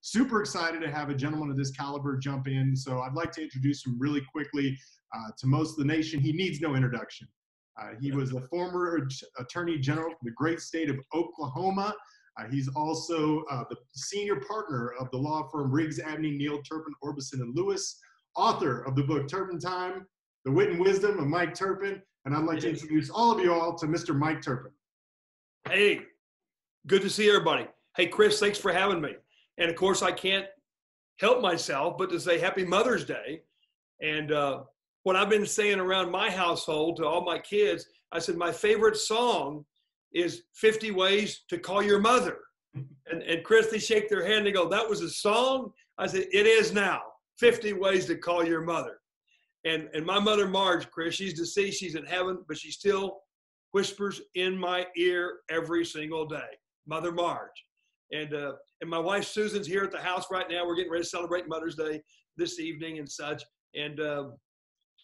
super excited to have a gentleman of this caliber jump in. So I'd like to introduce him really quickly uh, to most of the nation. He needs no introduction. Uh, he was the former Attorney General for the great state of Oklahoma. Uh, he's also uh, the senior partner of the law firm Riggs, Abney, Neal Turpen, Orbison, and Lewis, author of the book Turpen Time, The Wit and Wisdom of Mike Turpen. And I'd like to introduce all of you all to Mr. Mike Turpen. Hey, good to see everybody. Hey, Chris, thanks for having me. And of course, I can't help myself but to say Happy Mother's Day. And uh, what I've been saying around my household to all my kids, I said, my favorite song is 50 Ways to Call Your Mother. And, and Chris, they shake their hand and go, That was a song? I said, It is now. 50 Ways to Call Your Mother. And, and my mother, Marge, Chris, she's deceased, she's in heaven, but she still whispers in my ear every single day. Mother Marge. And, uh, and my wife Susan's here at the house right now. We're getting ready to celebrate Mother's Day this evening and such. And um,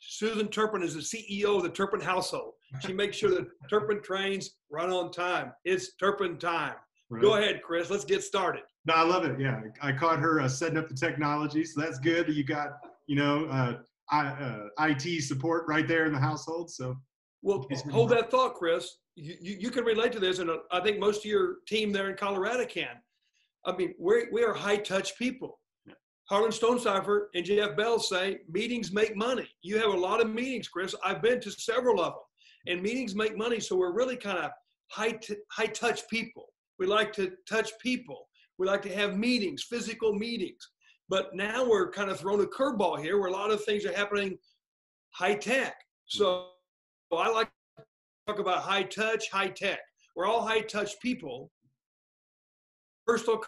Susan Turpen is the CEO of the Turpen household. She makes sure that Turpen trains run on time. It's Turpen time. Right. Go ahead, Chris. Let's get started. No, I love it. Yeah, I caught her uh, setting up the technology, so that's good. You got you know uh, I, uh, IT support right there in the household. So, well, hold that thought, Chris. You, you, can relate to this, and uh, I think most of your team there in Colorado can. I mean, we we are high touch people. Harlan Stonecipher and Jeff Bell say meetings make money. You have a lot of meetings, Chris. I've been to several of them, and meetings make money. So we're really kind of high t- high touch people. We like to touch people. We like to have meetings, physical meetings. But now we're kind of throwing a curveball here, where a lot of things are happening high tech. So I like talk about high touch, high tech. We're all high touch people. Personal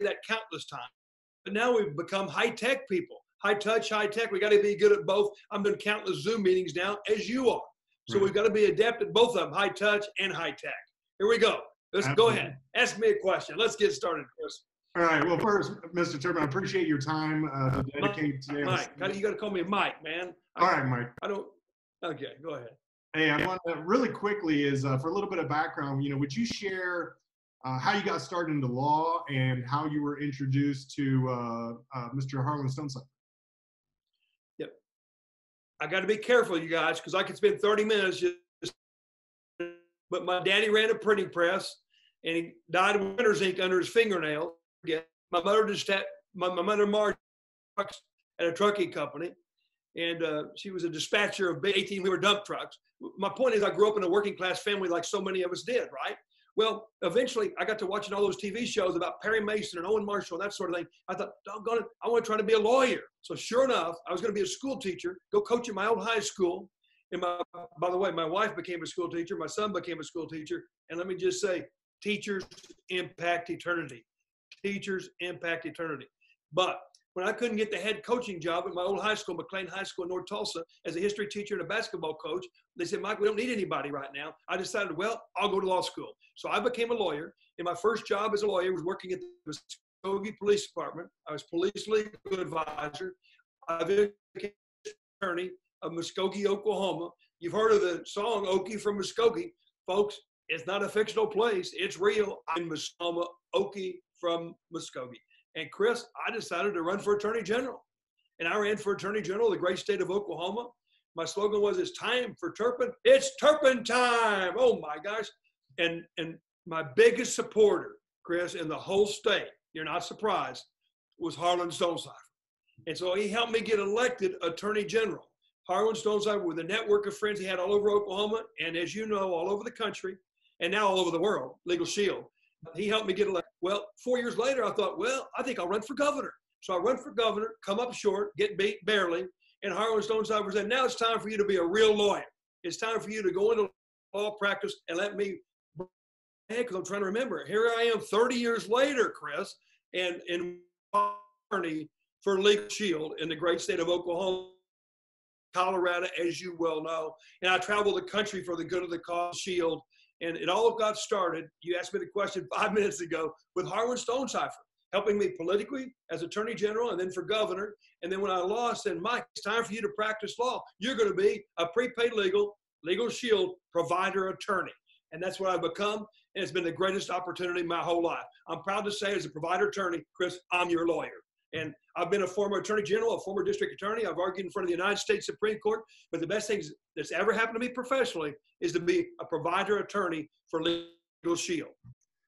that countless times. But now we've become high tech people, high touch, high tech. We got to be good at both. I'm doing countless Zoom meetings now, as you are. So right. we've got to be adept at both of them, high touch and high tech. Here we go. Let's Absolutely. go ahead. Ask me a question. Let's get started, Chris. All right. Well, first, Mr. Turpen, I appreciate your time uh, to dedicate today. Mike, you got to call me Mike, man. All right, Mike. I don't. Okay, go ahead. Hey, I want to really quickly is uh, for a little bit of background. You know, would you share uh, how you got started into law and how you were introduced to uh, uh, Mr. Harlan Stonecipher. Yep. I got to be careful, you guys, because I could spend 30 minutes just. But my daddy ran a printing press, and he died of winter's ink under his fingernail. Yeah. My mother just had my, my mother Marge at a trucking company, and uh, she was a dispatcher of 18 wheeler dump trucks. My point is, I grew up in a working class family like so many of us did, right? Well, eventually I got to watching all those TV shows about Perry Mason and Owen Marshall and that sort of thing. I thought, it, I want to try to be a lawyer. So sure enough, I was going to be a school teacher, go coach at my old high school. And my, by the way, my wife became a school teacher, my son became a school teacher. And let me just say, teachers impact eternity. Teachers impact eternity. But when I couldn't get the head coaching job at my old high school, McLain High School in North Tulsa, as a history teacher and a basketball coach, they said, Mike, we don't need anybody right now. I decided, well, I'll go to law school. So I became a lawyer. And my first job as a lawyer was working at the Muskogee Police Department. I was police legal advisor. I became attorney of Muskogee, Oklahoma. You've heard of the song Okie from Muskogee. Folks, it's not a fictional place. It's real. I'm Muskogee, Okie from Muskogee. And Chris, I decided to run for Attorney General. And I ran for Attorney General of the great state of Oklahoma. My slogan was, It's time for Turpen. It's Turpen time. Oh my gosh. And, and my biggest supporter, Chris, in the whole state, you're not surprised, was Harlan Stonecipher. And so he helped me get elected Attorney General. Harlan Stonecipher, with a network of friends he had all over Oklahoma, and as you know, all over the country, and now all over the world, Legal Shield. He helped me get elected. Well, four years later, I thought, well, I think I'll run for governor. So I run for governor, come up short, get beat barely. And Harlan Stonecipher said, now it's time for you to be a real lawyer. It's time for you to go into law practice and let me, because I'm trying to remember. Here I am 30 years later, Chris, and in attorney for Legal Shield in the great state of Oklahoma, Colorado, as you well know. And I travel the country for the good of the cause shield and it all got started, you asked me the question five minutes ago, with Harlan Stonecipher, helping me politically as Attorney General and then for governor. And then when I lost, said, Mike, it's time for you to practice law. You're going to be a prepaid legal, legal shield provider attorney. And that's what I've become. And it's been the greatest opportunity my whole life. I'm proud to say, as a provider attorney, Chris, I'm your lawyer. And I've been a former attorney general, a former district attorney. I've argued in front of the United States Supreme Court. But the best thing that's ever happened to me professionally is to be a provider attorney for Legal Shield.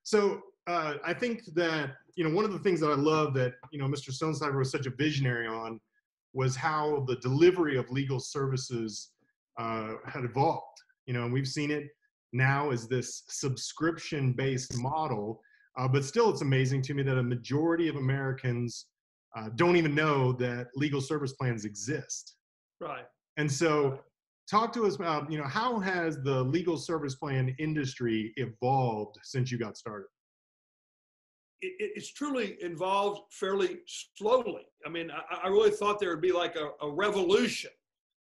So uh, I think that you know one of the things that I love that you know Mr. Stonecipher was such a visionary on was how the delivery of legal services uh, had evolved. You know, and we've seen it now as this subscription-based model, uh, but still, it's amazing to me that a majority of Americans uh, don't even know that legal service plans exist. Right. And so, talk to us about you know how has the legal service plan industry evolved since you got started it, it's truly evolved fairly slowly i mean i, I really thought there would be like a, a, revolution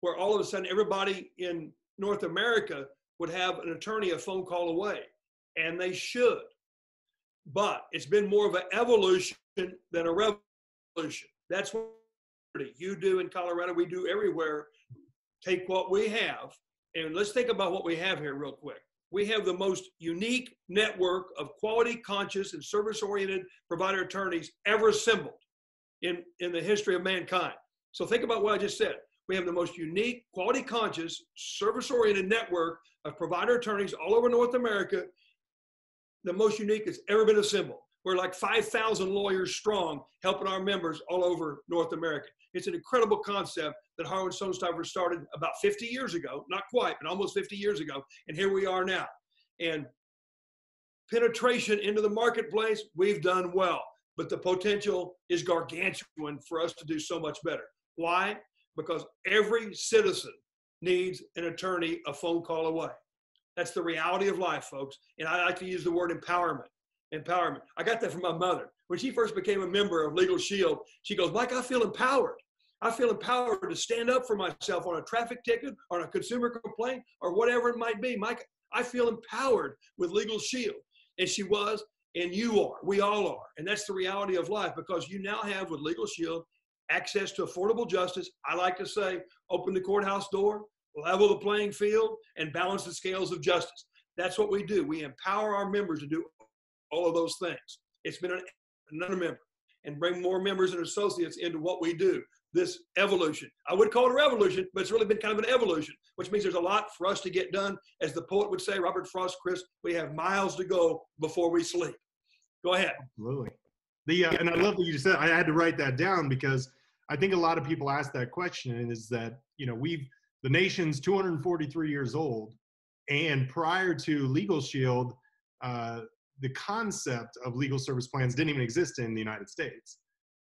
where all of a sudden everybody in north america would have an attorney a phone call away and they should but it's been more of an evolution than a revolution that's what you do in colorado we do everywhere take what we have and let's think about what we have here real quick. We have the most unique network of quality conscious and service oriented provider attorneys ever assembled in, in the history of mankind. So think about what I just said. We have the most unique, quality conscious, service oriented network of provider attorneys all over North America, the most unique that's ever been assembled. We're like 5,000 lawyers strong, helping our members all over North America. It's an incredible concept that Harlan Stonecipher started about 50 years ago, not quite, but almost 50 years ago. And here we are now. And penetration into the marketplace, we've done well, but the potential is gargantuan for us to do so much better. Why? Because every citizen needs an attorney a phone call away. That's the reality of life, folks. And I like to use the word empowerment. Empowerment. I got that from my mother. When she first became a member of Legal Shield, she goes, Mike, I feel empowered. I feel empowered to stand up for myself on a traffic ticket, on a consumer complaint, or whatever it might be. Mike, I feel empowered with Legal Shield. And she was, and you are. We all are. And that's the reality of life because you now have with Legal Shield access to affordable justice. I like to say, open the courthouse door, level the playing field, and balance the scales of justice. That's what we do. We empower our members to do all of those things. It's been an, another member and bring more members and associates into what we do this evolution. I would call it a revolution, but it's really been kind of an evolution, which means there's a lot for us to get done. As the poet would say, Robert Frost, Chris, we have miles to go before we sleep. Go ahead. Absolutely. The, uh, and I love that you said, I had to write that down because I think a lot of people ask that question and is that, you know, we've, the nation's 243 years old and prior to Legal Shield, uh, the concept of legal service plans didn't even exist in the United States.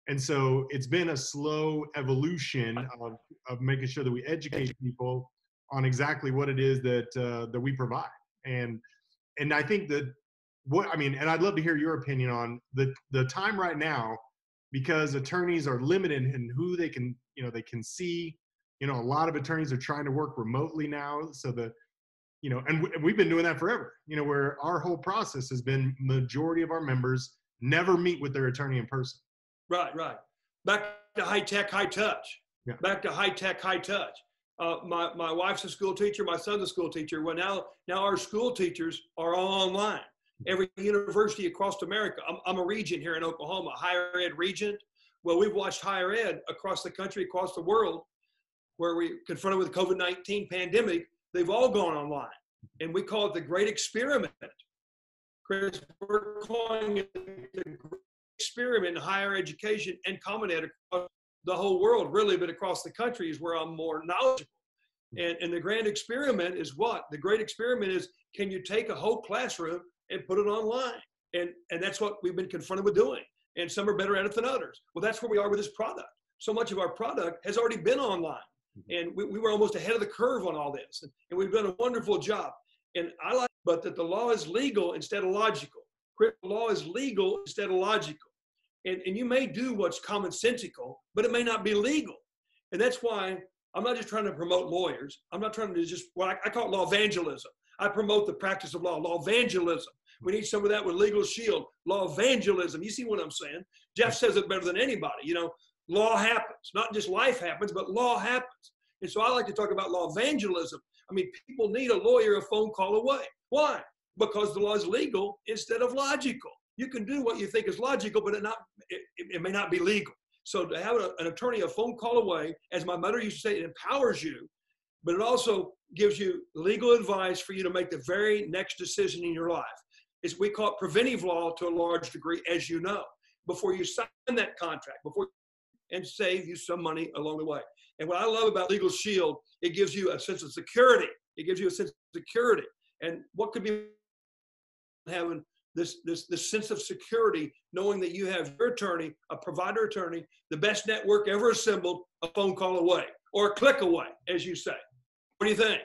And so it's been a slow evolution of, of making sure that we educate people on exactly what it is that uh, that we provide. And and I think that what I mean, and I'd love to hear your opinion on the the time right now, because attorneys are limited in who they can you know they can see. You know, a lot of attorneys are trying to work remotely now, so the you know, and we've been doing that forever. You know, where our whole process has been majority of our members never meet with their attorney in person. Right, right. Back to high tech, high touch. Yeah. Back to high tech, high touch. Uh, my, my wife's a school teacher, my son's a school teacher. Well, now, now our school teachers are all online. Every university across America, I'm, I'm a regent here in Oklahoma, higher ed regent. Well, we've watched higher ed across the country, across the world, where we confronted with the COVID-19 pandemic, they've all gone online. And we call it the great experiment. Chris, we're calling it the great experiment in higher education and Common Ed across the whole world, really, but across the country is where I'm more knowledgeable. And, and the grand experiment is what? The great experiment is can you take a whole classroom and put it online? And, and that's what we've been confronted with doing. And some are better at it than others. Well, that's where we are with this product. So much of our product has already been online. Mm-hmm. And we, we were almost ahead of the curve on all this. And, and we've done a wonderful job. And I like, but that the law is legal instead of logical. Law is legal instead of logical. And, and you may do what's commonsensical, but it may not be legal. And that's why I'm not just trying to promote lawyers. I'm not trying to just what I, I call it law evangelism. I promote the practice of law, law evangelism. We need some of that with Legal Shield, law evangelism. You see what I'm saying? Jeff mm-hmm. says it better than anybody. You know, law happens, not just life happens, but law happens. And so I like to talk about law evangelism. I mean, people need a lawyer a phone call away. Why? because the law is legal instead of logical. You can do what you think is logical, but it not it, it may not be legal. So to have an attorney a phone call away, as my mother used to say, it empowers you, but it also gives you legal advice for you to make the very next decision in your life. It's, we call it preventive law to a large degree, as you know, before you sign that contract, before and save you some money along the way. And what I love about Legal Shield, it gives you a sense of security. It gives you a sense of security. And what could be having this, this, this sense of security, knowing that you have your attorney, a provider attorney, the best network ever assembled, a phone call away or a click away, as you say. What do you think?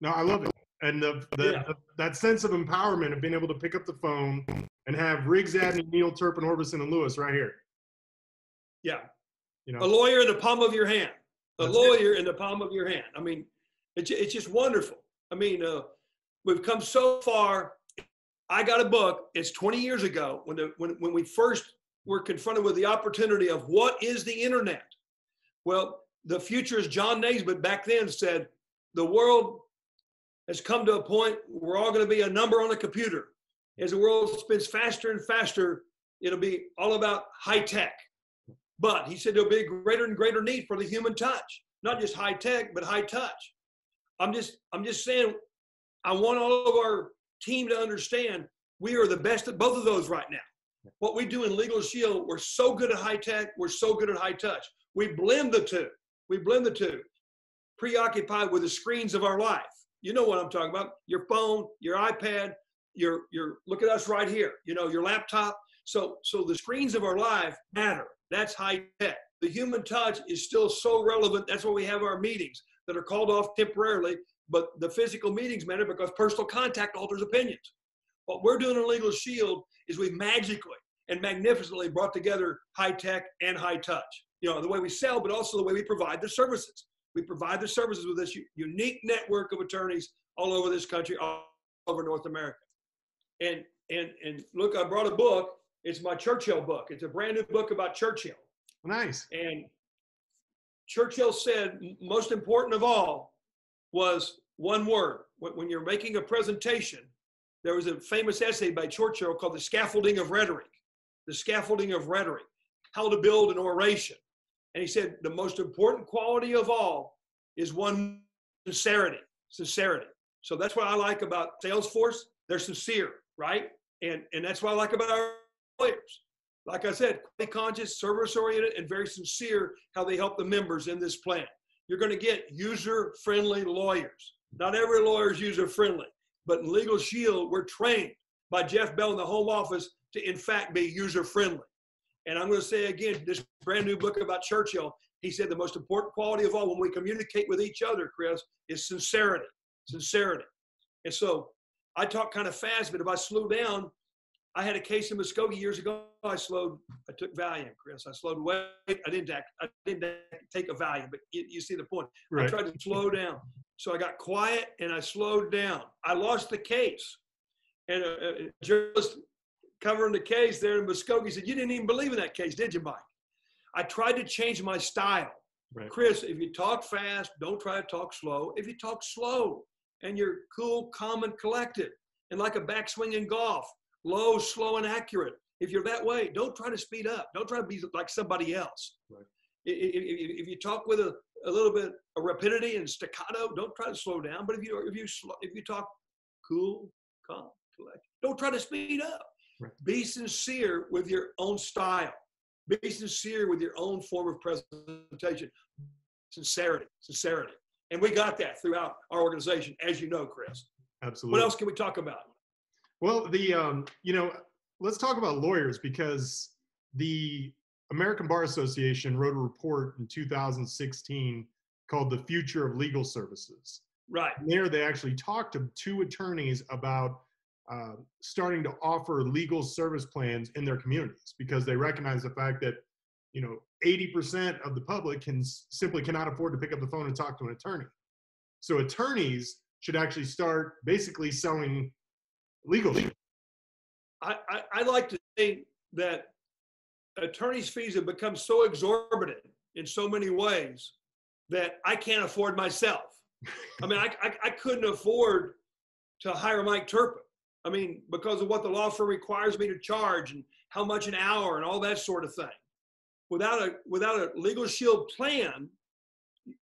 No, I love it. And the, the, yeah. the, that sense of empowerment of being able to pick up the phone and have Riggs, Abney, Neal Turpen, Orbison, and Lewis right here. Yeah. You know, a lawyer in the palm of your hand. A lawyer it. in the palm of your hand. I mean, it's, it's just wonderful. I mean, uh, we've come so far. I got a book. It's 20 years ago when the when when we first were confronted with the opportunity of what is the internet. Well, the futurist John Naisbitt back then said the world has come to a point where we're all going to be a number on a computer. As the world spins faster and faster, it'll be all about high tech. But he said there'll be a greater and greater need for the human touch, not just high tech, but high touch. I'm just I'm just saying I want all of our team to understand we are the best at both of those right now. What we do in Legal Shield, we're so good at high tech, we're so good at high touch. We blend the two. We blend the two. Preoccupied with the screens of our life. You know what I'm talking about. Your phone, your iPad, your your look at us right here, you know, your laptop. So so the screens of our life matter. That's high tech. The human touch is still so relevant. That's why we have our meetings that are called off temporarily, but the physical meetings matter because personal contact alters opinions. What we're doing in Legal Shield is we magically and magnificently brought together high tech and high touch. You know, the way we sell, but also the way we provide the services. We provide the services with this unique network of attorneys all over this country, all over North America. And and and look, I brought a book. It's my Churchill book. It's a brand new book about Churchill. Nice. And Churchill said, most important of all was one word. When you're making a presentation, there was a famous essay by Churchill called The Scaffolding of Rhetoric. The Scaffolding of Rhetoric, how to build an oration. And he said, the most important quality of all is one sincerity. Sincerity. So that's what I like about Salesforce. They're sincere, right? And, and that's what I like about our like I said, conscious, service oriented, and very sincere how they help the members in this plan. You're going to get user friendly lawyers. Not every lawyer is user friendly, but in Legal Shield, we're trained by Jeff Bell in the home office to, in fact, be user friendly. And I'm going to say again, this brand new book about Churchill, he said the most important quality of all when we communicate with each other, Chris, is sincerity. Sincerity. And so I talk kind of fast, but if I slow down, I had a case in Muskogee years ago. I slowed. I took Valium, Chris. I slowed way. I didn't. Act, I didn't take a Valium, but you, you see the point. Right. I tried to slow down, so I got quiet and I slowed down. I lost the case, and uh, uh, a, a journalist covering the case there in Muskogee said, "You didn't even believe in that case, did you, Mike?" I tried to change my style. Right. Chris, if you talk fast, don't try to talk slow. If you talk slow and you're cool, calm, and collected, and like a backswing in golf, low, slow, and accurate. If you're that way, don't try to speed up. Don't try to be like somebody else. Right. If, if, you talk with a, a little bit of rapidity and staccato, don't try to slow down. But if you if you if you talk cool, calm, collect, don't try to speed up. Right. Be sincere with your own style. Be sincere with your own form of presentation. Sincerity, sincerity, and we got that throughout our organization, as you know, Chris. Absolutely. What else can we talk about? Well, the um, you know, let's talk about lawyers because the American Bar Association wrote a report in 2016 called "The Future of Legal Services." Right. And there, they actually talked to two attorneys about uh, starting to offer legal service plans in their communities because they recognize the fact that you know 80% of the public can simply cannot afford to pick up the phone and talk to an attorney. So attorneys should actually start basically selling legal. I, I, I like to think that attorneys' fees have become so exorbitant in so many ways that I can't afford myself. I mean, I, I, I couldn't afford to hire Mike Turpen. I mean, because of what the law firm requires me to charge and how much an hour and all that sort of thing. Without a without a legal shield plan,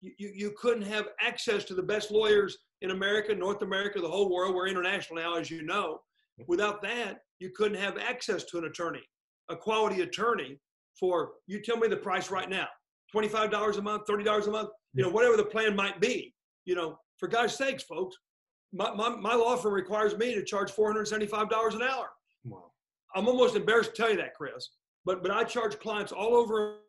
you, you couldn't have access to the best lawyers in America, North America, the whole world. We're international now, as you know. Without that, you couldn't have access to an attorney, a quality attorney for, you tell me the price right now, $25 a month, $30 a month, you know, whatever the plan might be. You know, for God's sakes, folks, my, my, my law firm requires me to charge $475 an hour. Wow. I'm almost embarrassed to tell you that, Chris, but, but I charge clients all over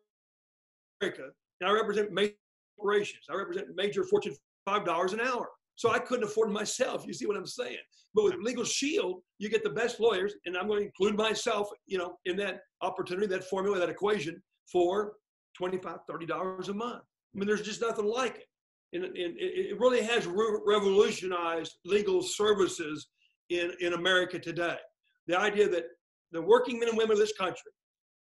America, and I represent major corporations. I represent major Fortune $5 an hour. So I couldn't afford myself. You see what I'm saying? But with Legal Shield, you get the best lawyers, and I'm going to include myself, you know, in that opportunity, that formula, that equation for $25, $30 a month. I mean, there's just nothing like it. And, and it really has re- revolutionized legal services in, in America today. The idea that the working men and women of this country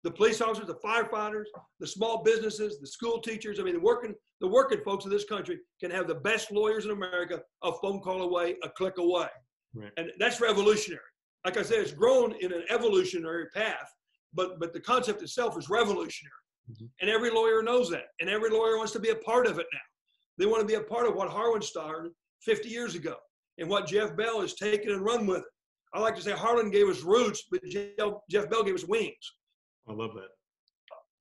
the police officers, the firefighters, the small businesses, the school teachers. I mean, the working the working folks of this country can have the best lawyers in America a phone call away, a click away, right. and that's revolutionary. Like I said, it's grown in an evolutionary path, but but the concept itself is revolutionary, mm-hmm. and every lawyer knows that, and every lawyer wants to be a part of it now. They want to be a part of what Harlan started 50 years ago, and what Jeff Bell has taken and run with it. I like to say Harlan gave us roots, but Jeff Bell gave us wings. I love that.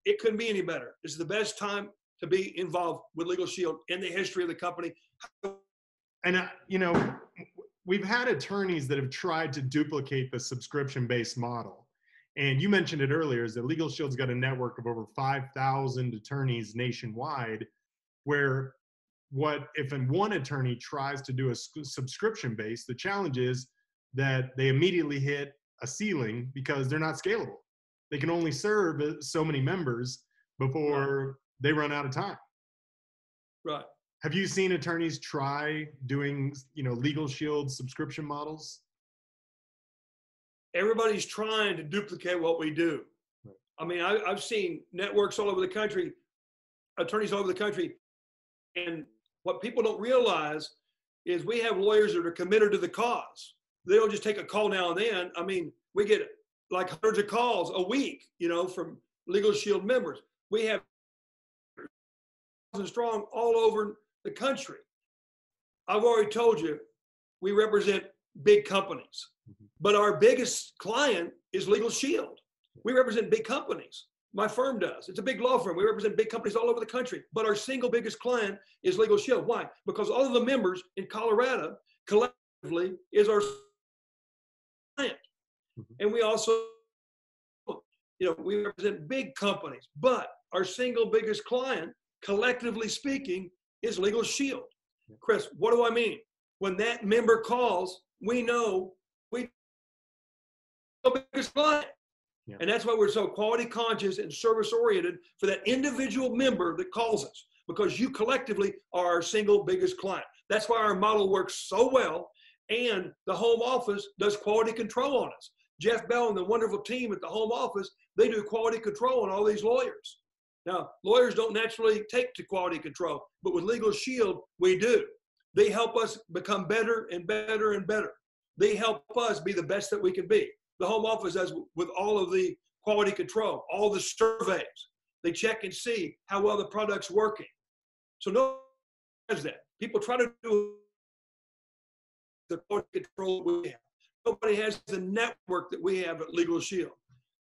It couldn't be any better. Is the best time to be involved with Legal Shield in the history of the company. And, uh, you know, we've had attorneys that have tried to duplicate the subscription based model. And you mentioned it earlier is that Legal Shield's got a network of over 5,000 attorneys nationwide where what if one attorney tries to do a subscription base, the challenge is that they immediately hit a ceiling because they're not scalable they can only serve uh, so many members before right. they run out of time. Right. Have you seen attorneys try doing, you know, legal shield subscription models? Everybody's trying to duplicate what we do. Right. I mean, I, I've seen networks all over the country, attorneys all over the country, and what people don't realize is we have lawyers that are committed to the cause. They don't just take a call now and then. I mean, we get like hundreds of calls a week, you know, from Legal Shield members. We have strong all over the country. I've already told you, we represent big companies, mm-hmm. but our biggest client is Legal Shield. We represent big companies. My firm does. It's a big law firm. We represent big companies all over the country, but our single biggest client is Legal Shield. Why? Because all of the members in Colorado collectively is our. Mm-hmm. And we also, you know, we represent big companies, but our single biggest client, collectively speaking, is Legal Shield. Chris, what do I mean? When that member calls, we know we are the biggest client. Yeah. And that's why we're so quality conscious and service oriented for that individual member that calls us because you collectively are our single biggest client. That's why our model works so well. And the home office does quality control on us. Jeff Bell and the wonderful team at the home office, they do quality control on all these lawyers. Now, lawyers don't naturally take to quality control, but with Legal Shield, we do. They help us become better and better and better. They help us be the best that we can be. The home office does with all of the quality control, all the surveys. They check and see how well the product's working. So no does that. People try to do the quality control we have. Nobody has the network that we have at Legal Shield.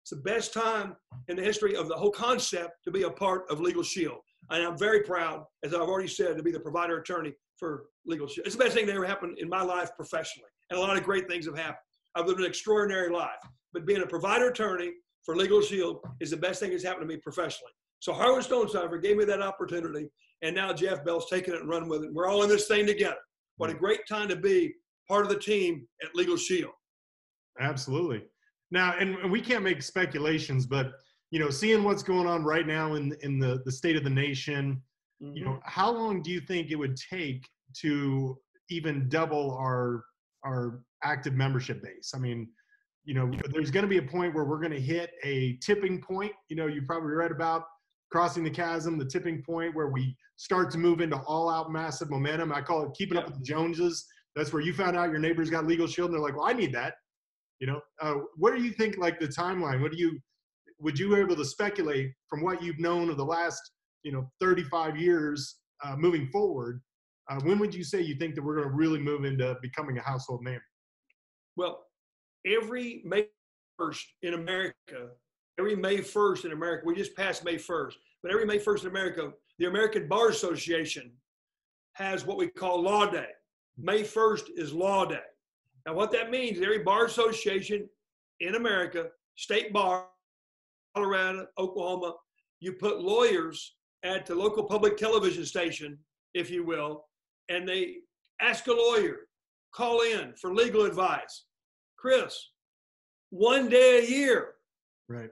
It's the best time in the history of the whole concept to be a part of Legal Shield. And I'm very proud, as I've already said, to be the provider attorney for Legal Shield. It's the best thing that ever happened in my life professionally. And a lot of great things have happened. I've lived an extraordinary life. But being a provider attorney for Legal Shield is the best thing that's happened to me professionally. So Harlan Stonecipher gave me that opportunity, and now Jeff Bell's taking it and running with it. We're all in this thing together. What a great time to be part of the team at Legal Shield. Absolutely. Now, and, we can't make speculations, but you know, seeing what's going on right now in in the the state of the nation, mm-hmm. you know, mm-hmm. how long do you think it would take to even double our our active membership base? I mean, you know, there's going to be a point where we're going to hit a tipping point. You know, you probably read about crossing the chasm, the tipping point where we start to move into all out massive momentum. I call it keeping up with the Joneses that's where you found out your neighbors got legal shield and they're like well i need that. You know uh, what do you think like the timeline? What do you would you be able to speculate from what you've known of the last you know 35 years uh, moving forward uh, when would you say you think that we're going to really move into becoming a household name? Well every may 1st in america every may 1st in america we just passed may 1st but every may 1st in america the american bar association has what we call law day may 1st is law day And what that means every bar association in america state bar colorado oklahoma you put lawyers at the local public television station, if you will, and they ask a lawyer, call in for legal advice. Chris, one day a year. Right.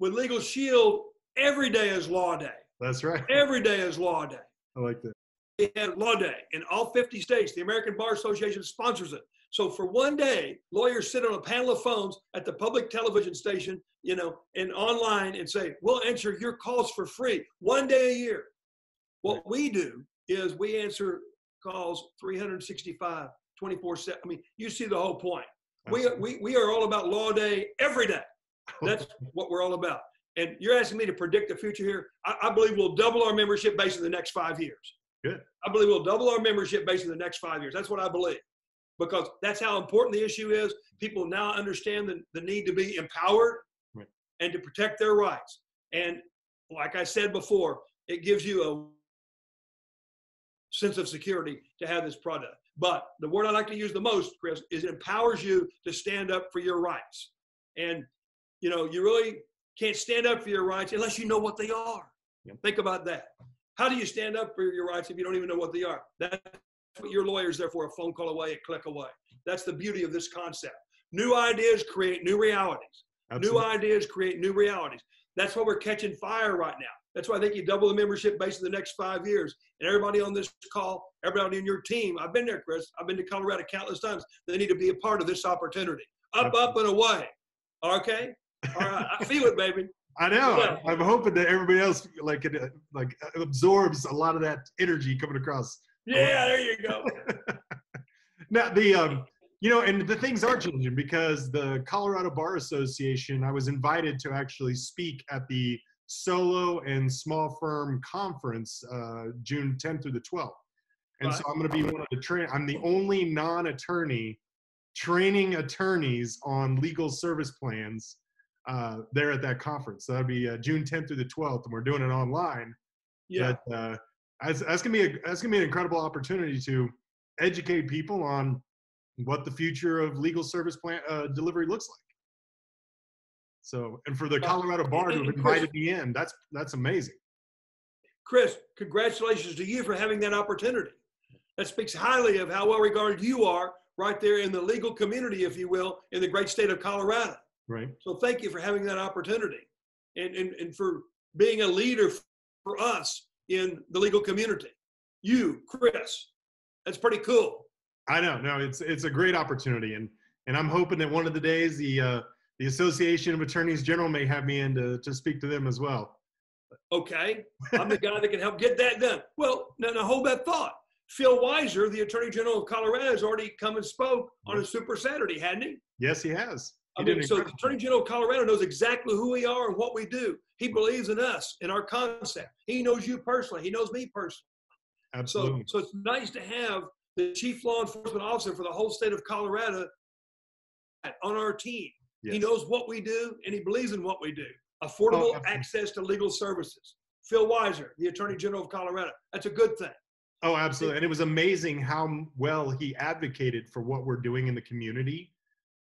With Legal Shield, every day is law day. That's right. Every day is law day. I like that. They have law day in all 50 states. The American Bar Association sponsors it. So for one day, lawyers sit on a panel of phones at the public television station, you know, and online and say, we'll answer your calls for free one day a year. What we do is we answer calls 365, 24 7. I mean, you see the whole point. We, we, we are all about law day every day. That's what we're all about. And you're asking me to predict the future here. I, I believe we'll double our membership base in the next five years. Good. I believe we'll double our membership base in the next five years. That's what I believe because that's how important the issue is. People now understand the, the need to be empowered right. and to protect their rights. And like I said before, it gives you a sense of security to have this product. But the word I like to use the most, Chris, is it empowers you to stand up for your rights. And you know, you really can't stand up for your rights unless you know what they are. Yep. Think about that. How do you stand up for your rights if you don't even know what they are? That's what your lawyer's there for a phone call away, a click away. That's the beauty of this concept. New ideas create new realities. Absolutely. New ideas create new realities. That's why we're catching fire right now. That's why I think you double the membership base in the next five years. And everybody on this call, everybody in your team, I've been there, Chris. I've been to Colorado countless times. They need to be a part of this opportunity. Up, Absolutely. up, and away. Okay? All right. I feel it, baby. I know. I'm hoping that everybody else like it, like absorbs a lot of that energy coming across. Yeah, there you go. now the um, you know, and the things are changing because the Colorado Bar Association. I was invited to actually speak at the Solo and Small Firm Conference, uh, June 10th through the 12th, and right. so I'm going to be one of the train. I'm the only non-attorney training attorneys on legal service plans uh, there at that conference. So that'll be uh, June 10th through the 12th, and we're doing it online. Yeah. But, uh, that's, that's gonna be a, that's gonna be an incredible opportunity to educate people on what the future of legal service plan uh, delivery looks like. So, and for the Colorado Bar to have invited me in, that's that's amazing. Chris, congratulations to you for having that opportunity. That speaks highly of how well regarded you are right there in the legal community, if you will, in the great state of Colorado. Right. So thank you for having that opportunity and, and, and for being a leader for us in the legal community. You, Chris, that's pretty cool. I know. No, it's it's a great opportunity, and and I'm hoping that one of the days the uh, the Association of Attorneys General may have me in to, to speak to them as well. Okay, I'm the guy that can help get that done. Well, now, now hold that thought. Phil Weiser, the Attorney General of Colorado, has already come and spoke on a Super Saturday, hadn't he? Yes, he has. I mean, so the Attorney General of Colorado knows exactly who we are and what we do. He believes in us, in our concept. He knows you personally. He knows me personally. Absolutely. So, so it's nice to have the chief law enforcement officer for the whole state of Colorado on our team. Yes. He knows what we do and he believes in what we do. Affordable oh, access to legal services. Phil Weiser, the Attorney General of Colorado. That's a good thing. Oh, absolutely. And it was amazing how well he advocated for what we're doing in the community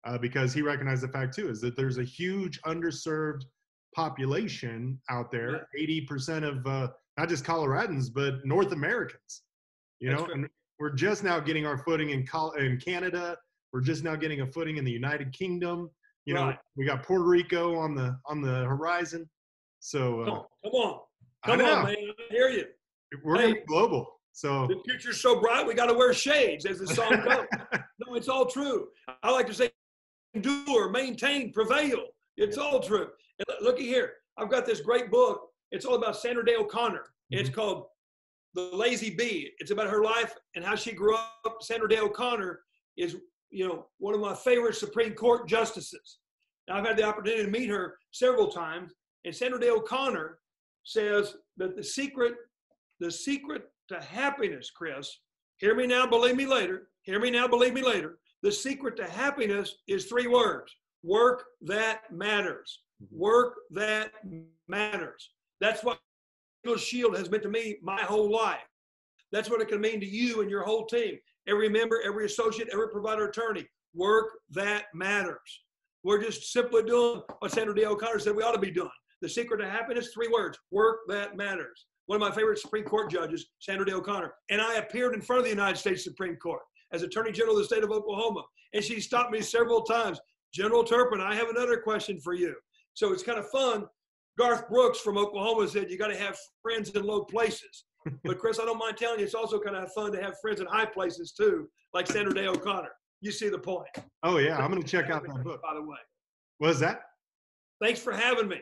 uh, because he recognized the fact too is that there's a huge underserved population out there. Eighty percent of uh, not just Coloradans but North Americans. You That's know, and we're just now getting our footing in Col- in Canada. We're just now getting a footing in the United Kingdom. You right. know, we got Puerto Rico on the on the horizon. So uh, come on, come on, come on, man! I hear you. We're hey, global. So the future's so bright, we got to wear shades, as the song goes. no, it's all true. I like to say endure, maintain, prevail. It's all true. And looky here, I've got this great book. It's all about Sandra Day O'Connor. Mm-hmm. It's called the Lazy B. It's about her life and how she grew up. Sandra Day O'Connor is, you know, one of my favorite Supreme Court justices. Now, I've had the opportunity to meet her several times, and Sandra Day O'Connor says that the secret, the secret to happiness, Chris, hear me now, believe me later. Hear me now, believe me later. The secret to happiness is three words: work that matters. Mm-hmm. Work that matters. That's what Legal Shield has meant to me my whole life. That's what it can mean to you and your whole team. Every member, every associate, every provider attorney. Work that matters. We're just simply doing what Sandra Day O'Connor said we ought to be doing. The secret to happiness, three words work that matters. One of my favorite Supreme Court judges, Sandra Day O'Connor. And I appeared in front of the United States Supreme Court as Attorney General of the state of Oklahoma. And she stopped me several times. General Turpen, I have another question for you. So it's kind of fun Garth Brooks from Oklahoma said you got to have friends in low places. But Chris, I don't mind telling you, it's also kind of fun to have friends in high places too, like Sandra Day O'Connor. You see the point. Oh yeah, I'm going to check out that book. By the way, what is that? Thanks for having me.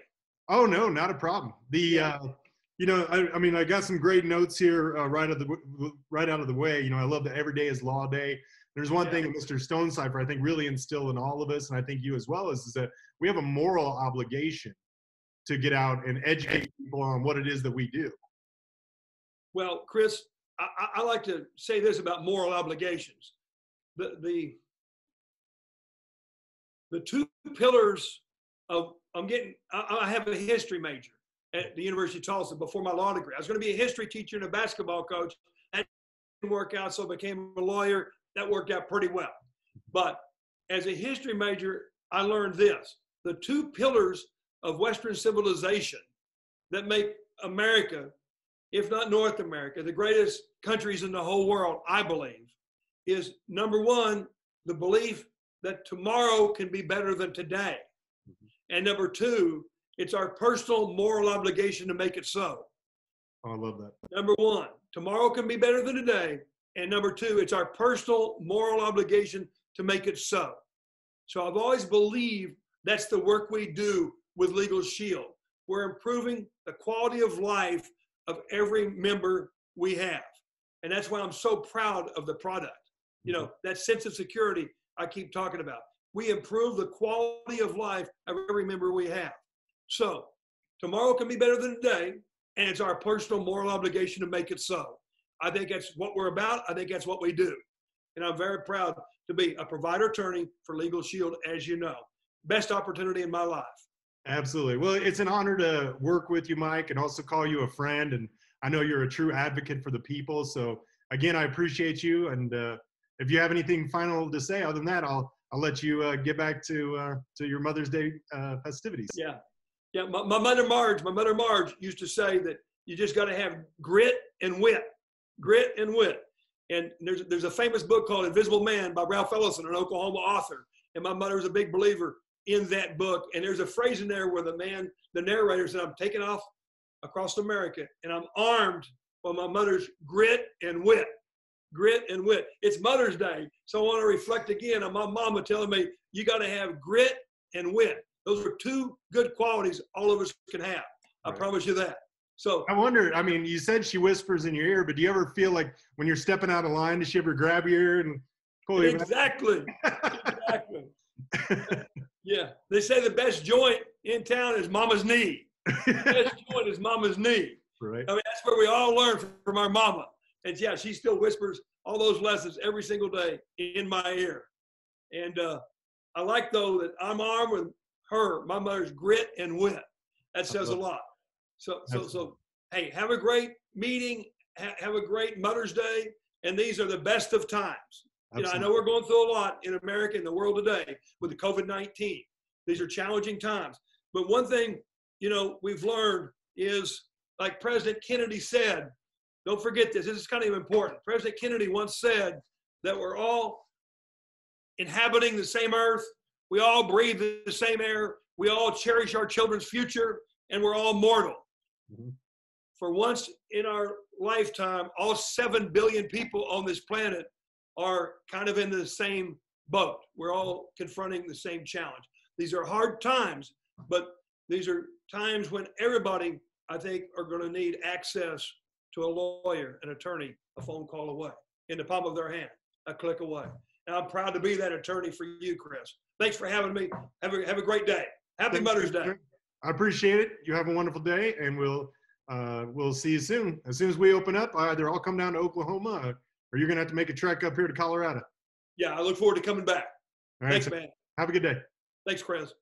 Oh no, not a problem. The yeah. uh, you know, I, I, mean, I got some great notes here uh, right out of the right out of the way. You know, I love that every day is law day. There's one yeah. thing that Mr. Stonecipher I think really instilled in all of us, and I think you as well, is, is that we have a moral obligation to get out and educate people on what it is that we do? Well, Chris, I, I like to say this about moral obligations. The, the, the two pillars of, I'm getting, I, I have a history major at the University of Tulsa before my law degree. I was going to be a history teacher and a basketball coach. That didn't work out, so I became a lawyer. That worked out pretty well. But as a history major, I learned this the two pillars of Western civilization that make America, if not North America, the greatest countries in the whole world, I believe, is number one, the belief that tomorrow can be better than today. Mm-hmm. And number two, it's our personal moral obligation to make it so. Oh, I love that. Number one, tomorrow can be better than today. And number two, it's our personal moral obligation to make it so. So I've always believed that's the work we do with Legal Shield. We're improving the quality of life of every member we have. And that's why I'm so proud of the product. You know, mm-hmm. that sense of security I keep talking about. We improve the quality of life of every member we have. So tomorrow can be better than today, and it's our personal moral obligation to make it so. I think that's what we're about. I think that's what we do. And I'm very proud to be a provider attorney for Legal Shield, as you know. Best opportunity in my life. Absolutely. Well, it's an honor to work with you, Mike, and also call you a friend. And I know you're a true advocate for the people. So again, I appreciate you. And uh, if you have anything final to say, other than that, I'll I'll let you uh, get back to uh, to your Mother's Day uh, festivities. Yeah, yeah. My, my mother Marge, my mother Marge used to say that you just got to have grit and wit, grit and wit. And there's there's a famous book called Invisible Man by Ralph Ellison, an Oklahoma author. And my mother was a big believer in that book. And there's a phrase in there where the man, the narrator said, I'm taking off across America and I'm armed by my mother's grit and wit. Grit and wit. It's Mother's Day. So I want to reflect again on my mama telling me, you got to have grit and wit. Those are two good qualities all of us can have. I right. promise you that. So I wonder, I mean, you said she whispers in your ear, but do you ever feel like when you're stepping out of line, does she ever grab your ear and pull you Exactly. exactly. Yeah, they say the best joint in town is mama's knee. best joint is mama's knee. Right. I mean, that's where we all learn from our mama. And yeah, she still whispers all those lessons every single day in my ear. And uh, I like though that I'm armed with her, my mother's grit and wit. That says a lot. So, so, so, hey, have a great meeting. Ha- have a great Mother's Day. And these are the best of times. You know, I know we're going through a lot in America and the world today with the COVID 19. These are challenging times. But one thing, you know, we've learned is like President Kennedy said, don't forget this, this is kind of important. President Kennedy once said that we're all inhabiting the same earth, we all breathe the same air, we all cherish our children's future, and we're all mortal. Mm-hmm. For once in our lifetime, all 7 billion people on this planet are kind of in the same boat. We're all confronting the same challenge. These are hard times, but these are times when everybody, I think, are going to need access to a lawyer, an attorney, a phone call away, in the palm of their hand, a click away. And I'm proud to be that attorney for you, Chris. Thanks for having me. Have a, have a great day. Happy Thanks, Mother's Day. I appreciate it. You have a wonderful day, and we'll uh, we'll see you soon. As soon as we open up, either I'll come down to Oklahoma, or you're gonna have to make a trek up here to Colorado. Yeah, I look forward to coming back. All right. Thanks, so man. have a good day. Thanks, Chris.